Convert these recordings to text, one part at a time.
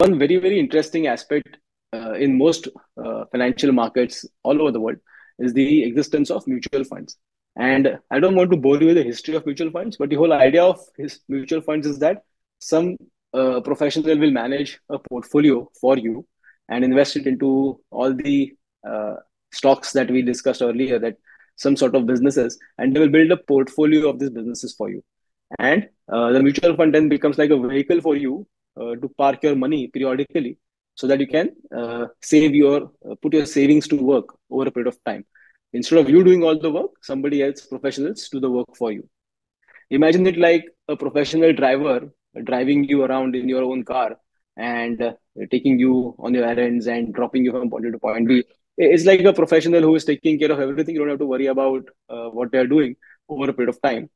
one very, very interesting aspect uh, in most uh, financial markets all over the world is the existence of mutual funds. And I don't want to bore you with the history of mutual funds, but the whole idea of his mutual funds is that some uh, professional will manage a portfolio for you and invest it into all the uh, stocks that we discussed earlier, that some sort of businesses, and they will build a portfolio of these businesses for you. And uh, the mutual fund then becomes like a vehicle for you to park your money periodically so that you can uh, save your uh, put your savings to work over a period of time instead of you doing all the work somebody else professionals do the work for you imagine it like a professional driver driving you around in your own car and uh, taking you on your errands and dropping you from point A to point B. It's like a professional who is taking care of everything. You don't have to worry about uh, what they're doing over a period of time.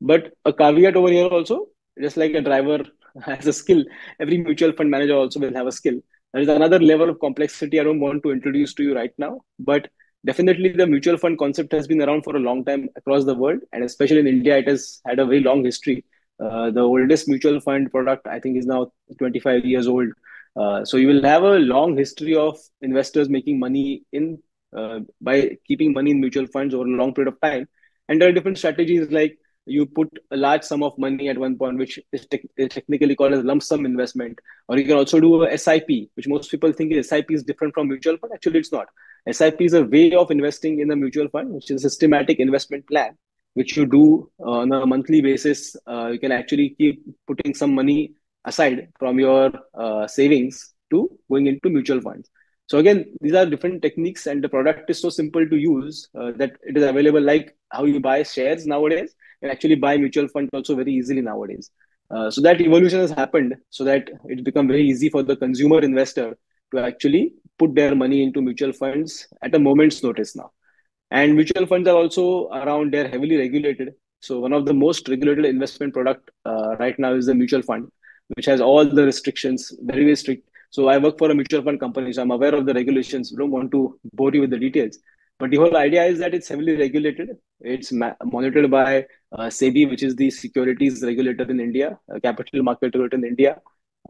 But a caveat over here also, just like a driver has a skill, every mutual fund manager also will have a skill. There is another level of complexity I don't want to introduce to you right now, but definitely the mutual fund concept has been around for a long time across the world, and especially in India, it has had a very long history. Uh, the oldest mutual fund product, I think, is now 25 years old. Uh, so you will have a long history of investors making money in uh, by keeping money in mutual funds over a long period of time. And there are different strategies like you put a large sum of money at one point, which is, te- is, technically called as lump sum investment, or you can also do a SIP, which most people think is SIP is different from mutual fund. Actually, it's not. SIP is a way of investing in a mutual fund, which is a systematic investment plan, which you do on a monthly basis. Uh, you can actually keep putting some money aside from your uh, savings to going into mutual funds. So again, these are different techniques, and the product is so simple to use uh, that it is available like how you buy shares nowadays actually buy mutual funds also very easily nowadays. Uh, so that evolution has happened so that it's become very easy for the consumer investor to actually put their money into mutual funds at a moment's notice now. And mutual funds are also around, they're heavily regulated. So one of the most regulated investment product uh, right now is the mutual fund, which has all the restrictions, very, very strict. So I work for a mutual fund company, so I'm aware of the regulations. Don't want to bore you with the details. But the whole idea is that it's heavily regulated. It's ma- monitored by uh, SEBI, which is the securities regulator in India, capital market regulator in India.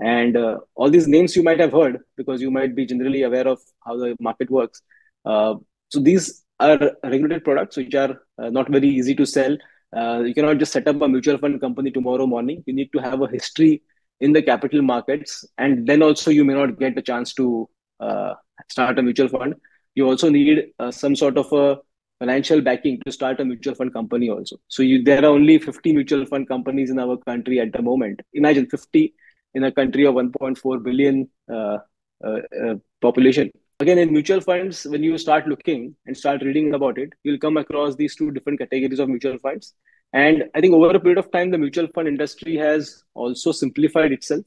And uh, all these names you might have heard because you might be generally aware of how the market works. Uh, so these are regulated products which are uh, not very easy to sell. Uh, you cannot just set up a mutual fund company tomorrow morning. You need to have a history in the capital markets, and then also you may not get a chance to uh, start a mutual fund you also need uh, some sort of a financial backing to start a mutual fund company also. So you there are only 50 mutual fund companies in our country at the moment. Imagine 50 in a country of 1.4 billion uh, uh, uh, population. Again in mutual funds when you start looking and start reading about it you'll come across these two different categories of mutual funds. And i think over a period of time the mutual fund industry has also simplified itself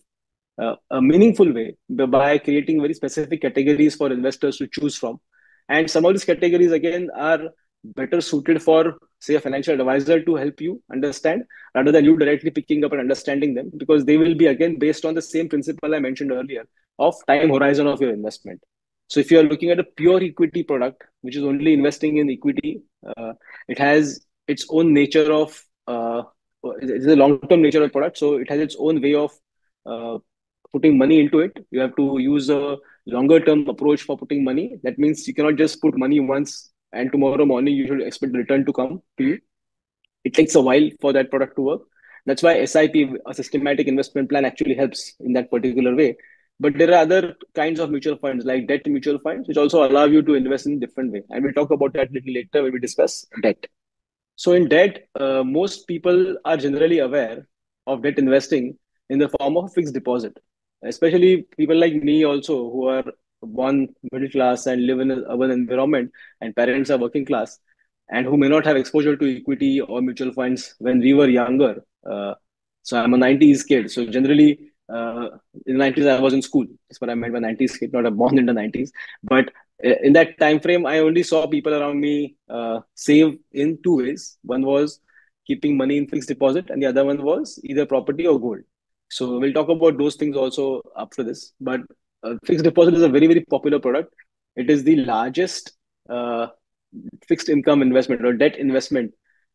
uh, a meaningful way by creating very specific categories for investors to choose from and some of these categories, again, are better suited for, say, a financial advisor to help you understand rather than you directly picking up and understanding them because they will be, again, based on the same principle I mentioned earlier of time horizon of your investment. So if you are looking at a pure equity product, which is only investing in equity, uh, it has its own nature of, uh, it's a long-term nature of product. So it has its own way of uh, putting money into it. You have to use a longer term approach for putting money. That means you cannot just put money once and tomorrow morning you should expect the return to come to you. It takes a while for that product to work. That's why SIP, a systematic investment plan, actually helps in that particular way. But there are other kinds of mutual funds like debt mutual funds, which also allow you to invest in a different way. And we'll talk about that a little later when we discuss debt. So in debt, uh, most people are generally aware of debt investing in the form of fixed deposit especially people like me also who are born middle class and live in an urban environment and parents are working class and who may not have exposure to equity or mutual funds when we were younger. Uh, so i'm a 90s kid. So generally uh, in the 90s i was in school. That's what i meant by 90s kid not a born in the 90s but uh, in that time frame i only saw people around me uh, save in two ways. One was keeping money in fixed deposit and the other one was either property or gold so we'll talk about those things also after this. But uh, fixed deposit is a very, very popular product. It is the largest uh, fixed income investment or debt investment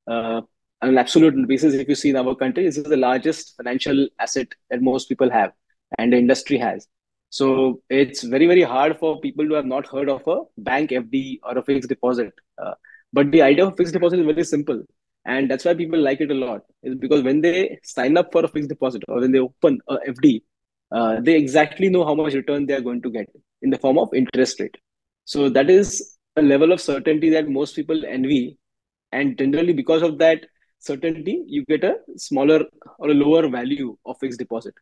uh, on an absolute basis. If you see in our country, this is the largest financial asset that most people have and the industry has. So it's very, very hard for people who have not heard of a bank FD or a fixed deposit. Uh, but the idea of fixed deposit is very simple. And that's why people like it a lot. Is because when they sign up for a fixed deposit or when they open a FD, uh, they exactly know how much return they are going to get in the form of interest rate. So that is a level of certainty that most people envy. And generally, because of that certainty, you get a smaller or a lower value of fixed deposit.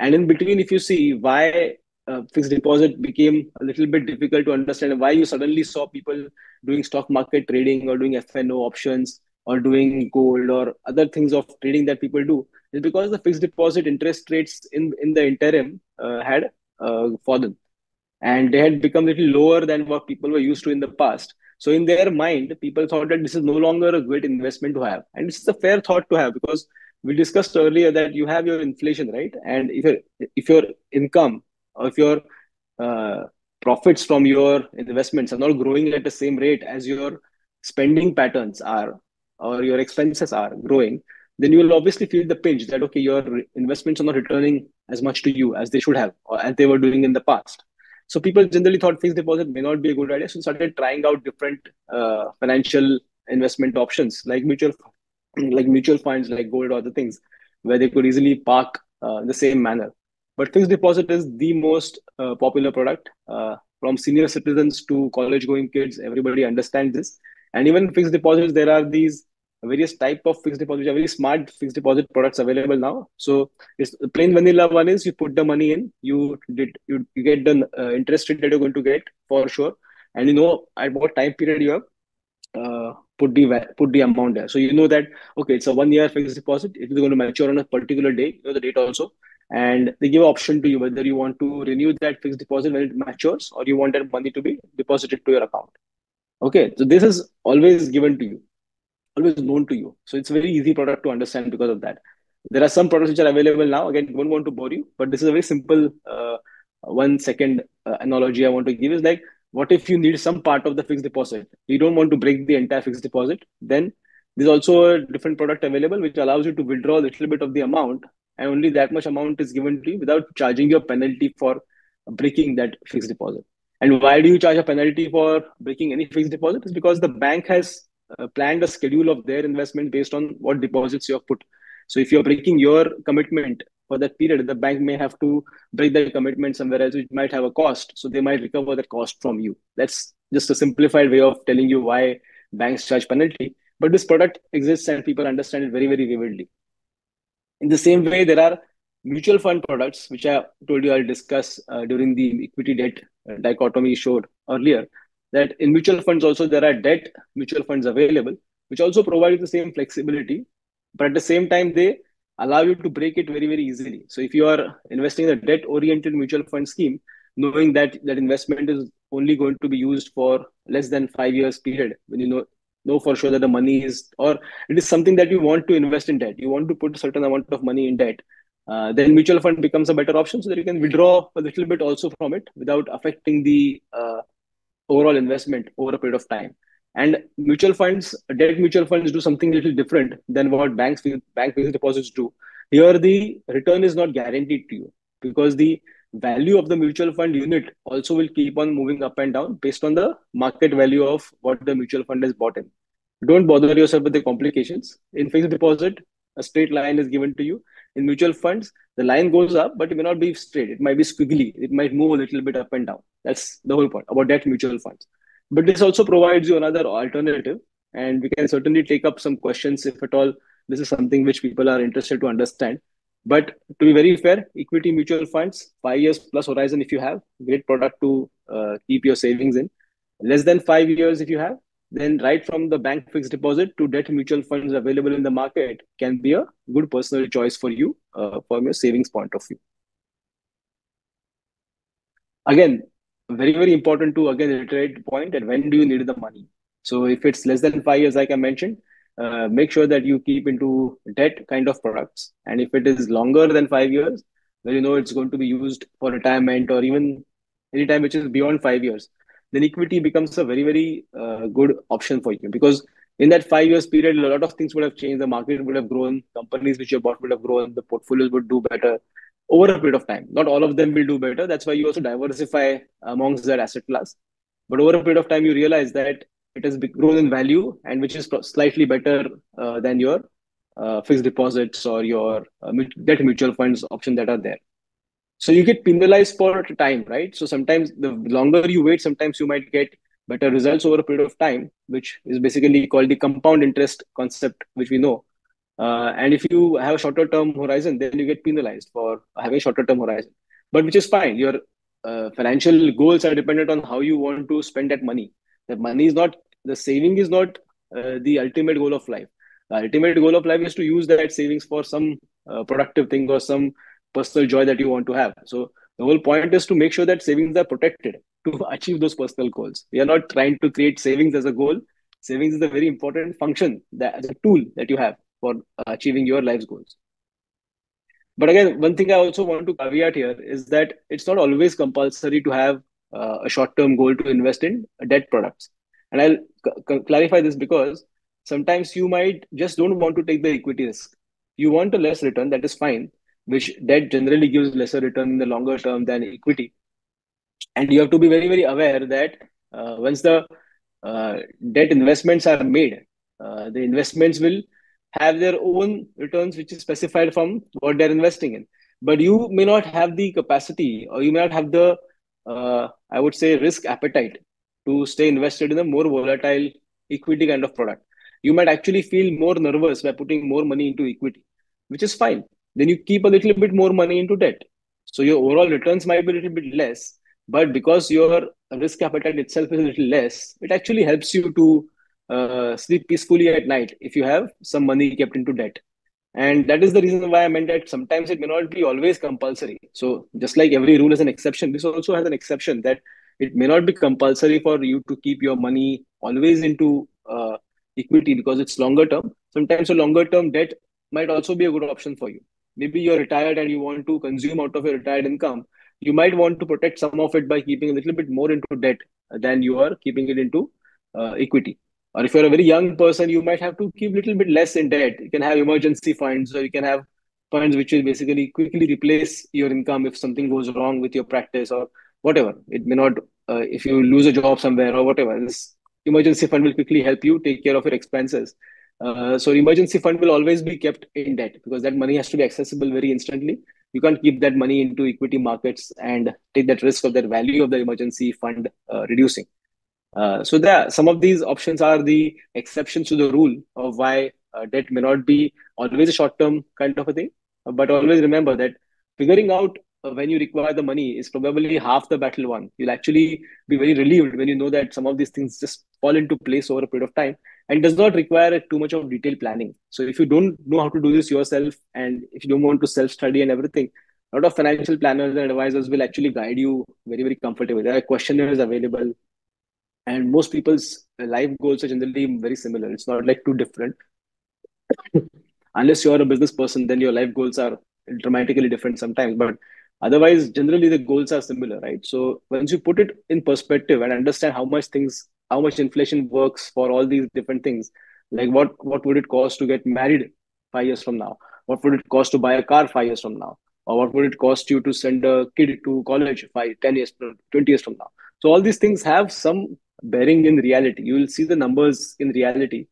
And in between, if you see why uh, fixed deposit became a little bit difficult to understand, why you suddenly saw people doing stock market trading or doing FNO options or doing gold or other things of trading that people do, is because the fixed deposit interest rates in, in the interim uh, had uh, fallen and they had become a little lower than what people were used to in the past. So in their mind, people thought that this is no longer a great investment to have, and it's a fair thought to have because we discussed earlier that you have your inflation, right? And if your if your income or if your uh, profits from your investments are not growing at the same rate as your spending patterns are or your expenses are growing, then you will obviously feel the pinch that okay, your investments are not returning as much to you as they should have or as they were doing in the past. So people generally thought fixed deposit may not be a good idea, so started trying out different uh, financial investment options like mutual like mutual funds, like gold or other things, where they could easily park uh, the same manner. But fixed deposit is the most uh, popular product. Uh, from senior citizens to college going kids, everybody understands this. And even fixed deposits, there are these various type of fixed deposit, which are very smart fixed deposit products available now. So it's plain vanilla one is you put the money in, you did you, you get the uh, interest rate that you're going to get for sure, and you know at what time period you have uh, put the put the amount there. So you know that okay, it's a one year fixed deposit. It is going to mature on a particular day. You know the date also, and they give option to you whether you want to renew that fixed deposit when it matures or you want that money to be deposited to your account. Okay, so this is always given to you, always known to you. So it's a very easy product to understand because of that. There are some products which are available now. Again, don't want to bore you, but this is a very simple uh, one second uh, analogy I want to give is like what if you need some part of the fixed deposit? You don't want to break the entire fixed deposit. Then there's also a different product available which allows you to withdraw a little bit of the amount and only that much amount is given to you without charging you a penalty for breaking that fixed deposit. And why do you charge a penalty for breaking any fixed deposit? Is because the bank has uh, planned a schedule of their investment based on what deposits you have put. So if you're breaking your commitment for that period, the bank may have to break that commitment somewhere else, which might have a cost. So they might recover that cost from you. That's just a simplified way of telling you why banks charge penalty. But this product exists and people understand it very, very vividly. In the same way, there are mutual fund products, which I told you I'll discuss uh, during the equity debt uh, dichotomy showed earlier. That in mutual funds also there are debt mutual funds available, which also provide the same flexibility, but at the same time they allow you to break it very, very easily. So if you are investing in a debt-oriented mutual fund scheme, knowing that that investment is only going to be used for less than five years period, when you know know for sure that the money is or it is something that you want to invest in debt, you want to put a certain amount of money in debt, uh, then mutual fund becomes a better option so that you can withdraw a little bit also from it without affecting the uh, overall investment over a period of time. And mutual funds, debt mutual funds do something a little different than what banks bank fixed deposits do. Here, the return is not guaranteed to you because the value of the mutual fund unit also will keep on moving up and down based on the market value of what the mutual fund is bought in. Don't bother yourself with the complications. In fixed deposit, a straight line is given to you. In mutual funds, the line goes up, but it may not be straight. It might be squiggly. It might move a little bit up and down. That's the whole point about debt mutual funds. But this also provides you another alternative, and we can certainly take up some questions if at all this is something which people are interested to understand. But to be very fair, equity mutual funds, five years plus horizon if you have, great product to uh, keep your savings in. Less than five years if you have, then right from the bank fixed deposit to debt mutual funds available in the market can be a good personal choice for you uh, from your savings point of view. Again, very, very important to again reiterate the point that when do you need the money? So if it's less than five years, like I mentioned, uh, make sure that you keep into debt kind of products. And if it is longer than five years, then you know it's going to be used for retirement or even any time which is beyond five years, then equity becomes a very, very uh, good option for you because in that five years period, a lot of things would have changed. The market would have grown, companies which you bought would have grown, the portfolios would do better. over a period of time. Not all of them will do better. That's why you also diversify amongst that asset class. But over a period of time, you realize that it has grown in value and which is slightly better uh, than your uh, fixed deposits or your uh, debt mutual funds option that are there. So you get penalized for time, right? So sometimes the longer you wait, sometimes you might get better results over a period of time, which is basically called the compound interest concept, which we know. Uh, and if you have a shorter term horizon, then you get penalized for having a shorter term horizon. But which is fine. Your uh, financial goals are dependent on how you want to spend that money. The money is not the saving is not uh, the ultimate goal of life. The ultimate goal of life is to use that savings for some uh, productive thing or some personal joy that you want to have. So the whole point is to make sure that savings are protected to achieve those personal goals. We are not trying to create savings as a goal. Savings is a very important function that as a tool that you have for achieving your life's goals. But again, one thing I also want to caveat here is that it's not always compulsory to have uh, a short-term goal to invest in debt products. And I'll c- clarify this because sometimes you might just don't want to take the equity risk. You want a less return, that is fine, which debt generally gives lesser return in the longer term than equity. And you have to be very, very aware that uh, once the uh, debt investments are made, uh, the investments will have their own returns, which is specified from what they're investing in. But you may not have the capacity, or you may not have the, uh, I would say, risk appetite to stay invested in a more volatile equity kind of product. You might actually feel more nervous by putting more money into equity, which is fine. Then you keep a little bit more money into debt. So your overall returns might be a little bit less, but because your risk appetite itself is a little less, it actually helps you to uh, sleep peacefully at night if you have some money kept into debt. And that is the reason why I meant that sometimes it may not be always compulsory. So just like every rule has an exception, this also has an exception that it may not be compulsory for you to keep your money always into uh, equity because it's longer term. Sometimes a longer term debt might also be a good option for you. Maybe you're retired and you want to consume out of your retired income. You might want to protect some of it by keeping a little bit more into debt than you are keeping it into uh, equity. Or if you're a very young person, you might have to keep a little bit less in debt. You can have emergency funds, or you can have funds which will basically quickly replace your income if something goes wrong with your practice or whatever. It may not, uh, if you lose a job somewhere or whatever, this emergency fund will quickly help you take care of your expenses. Uh, so emergency fund will always be kept in debt because that money has to be accessible very instantly. You can't keep that money into equity markets and take that risk of that value of the emergency fund uh, reducing. Uh, so there, some of these options are the exceptions to the rule of why uh, debt may not be always a short-term kind of a thing. But always remember that figuring out Uh, when you require the money is probably half the battle won. You'll actually be very relieved when you know that some of these things just fall into place over a period of time and does not require too much of detailed planning. So if you don't know how to do this yourself and if you don't want to self-study and everything, a lot of financial planners and advisors will actually guide you very, very comfortably. There are questionnaires available and most people's life goals are generally very similar it's not like too different unless you're a business person then your life goals are dramatically different sometimes but otherwise generally the goals are similar right so once you put it in perspective and understand how much things how much inflation works for all these different things like what what would it cost to get married five years from now what would it cost to buy a car five years from now or what would it cost you to send a kid to college five, 10 years 20 years from now so all these things have some bearing in reality. You will see the numbers in reality.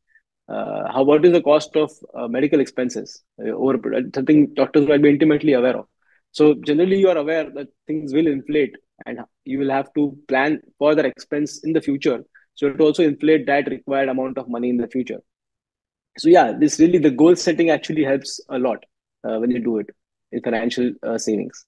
Uh, how what is the cost of uh, medical expenses uh, over something doctors might be intimately aware of. So generally, you are aware that things will inflate, and you will have to plan for that expense in the future. So to also inflate that required amount of money in the future. So yeah, this really the goal setting actually helps a lot uh, when you do it in financial uh, savings.